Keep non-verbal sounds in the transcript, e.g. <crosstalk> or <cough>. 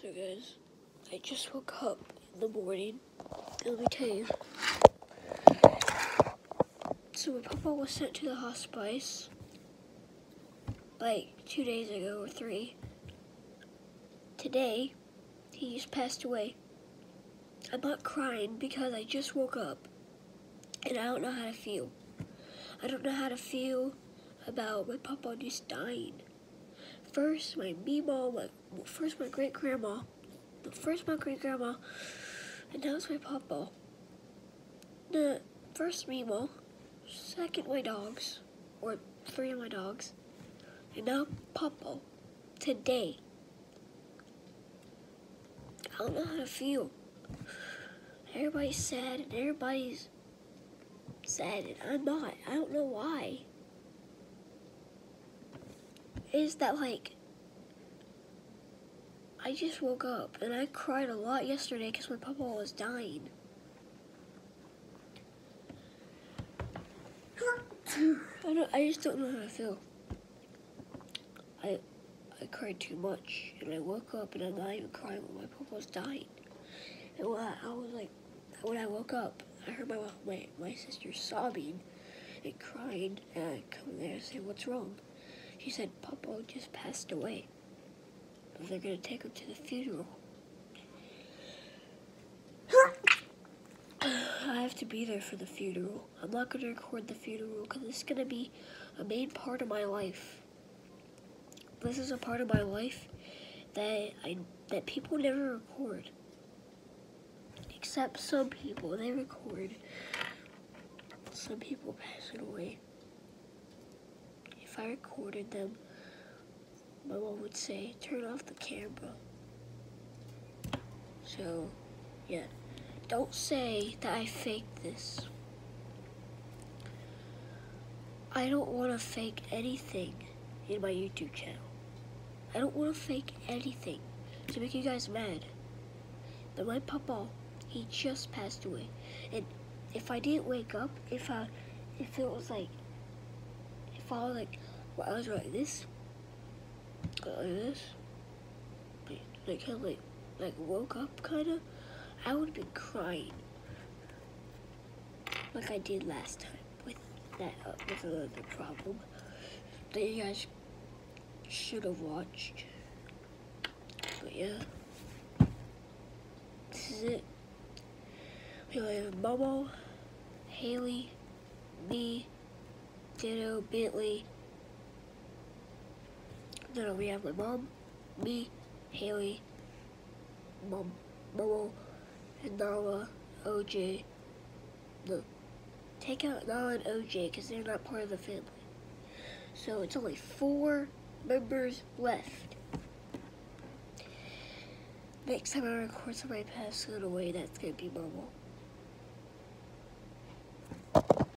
So guys, I just woke up in the morning. And let me tell you. So my papa was sent to the hospice like two days ago or three. Today, he just passed away. I'm not crying because I just woke up and I don't know how to feel. I don't know how to feel about my papa just dying. First, my mom, my, first my great grandma, first my great grandma, and now it's my papa. The first Mimo, second my dogs, or three of my dogs, and now Papa. Today. I don't know how to feel. Everybody's sad and everybody's sad and I'm not. I don't know why. Is that like I just woke up and I cried a lot yesterday because my papa was dying. <laughs> I don't. I just don't know how I feel. I I cried too much, and I woke up and I'm not even crying when my papa was dying. And when I, I was like, when I woke up, I heard my my my sister sobbing and crying, and I come there and say, "What's wrong?" She said, "Papa just passed away." They're gonna take him to the funeral. <sighs> I have to be there for the funeral. I'm not gonna record the funeral because it's gonna be a main part of my life. This is a part of my life that I that people never record. Except some people, they record. Some people passing away. I recorded them, my mom would say, turn off the camera. So, yeah. Don't say that I faked this. I don't want to fake anything in my YouTube channel. I don't want to fake anything to make you guys mad. But my papa, he just passed away. And if I didn't wake up, if I, if it was like, if I was like, I was like this, like this, like, like kind of like, like woke up kind of, I would have been crying. Like I did last time with that, uh, with another problem that you guys should have watched. But yeah, this is it. We have Momo, Haley, me, Ditto, Bentley. No, we have my mom, me, Haley, mom, Momo, and Nala, OJ. No, take out Nala and OJ because they're not part of the family. So it's only four members left. Next time I record somebody passing away, that's gonna be Momo.